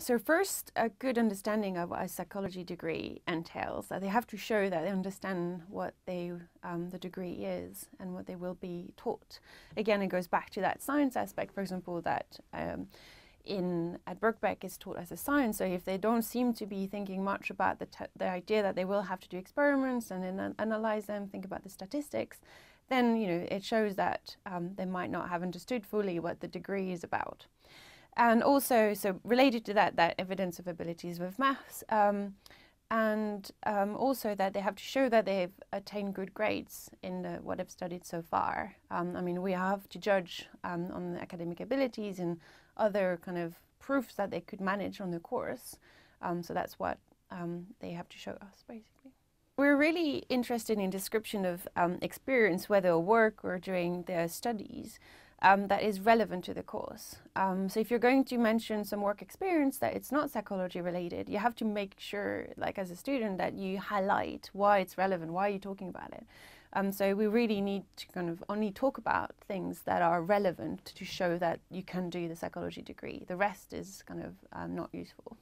So first, a good understanding of what a psychology degree entails. That they have to show that they understand what they um, the degree is and what they will be taught. Again, it goes back to that science aspect. For example, that um, in at Birkbeck is taught as a science. So if they don't seem to be thinking much about the the idea that they will have to do experiments and then analyze them, think about the statistics, then you know it shows that um, they might not have understood fully what the degree is about. And also, so related to that, that evidence of abilities with maths, um, and um, also that they have to show that they've attained good grades in the, what they've studied so far. Um, I mean, we have to judge um, on the academic abilities and other kind of proofs that they could manage on the course. Um, so that's what um, they have to show us, basically. We're really interested in description of experience, whether work or during their studies um, that is relevant to the course. Um, so if you're going to mention some work experience that it's not psychology related, you have to make sure, like as a student, that you highlight why it's relevant, why are you talking about it. Um, so we really need to kind of only talk about things that are relevant to show that you can do the psychology degree. The rest is kind of um, not useful.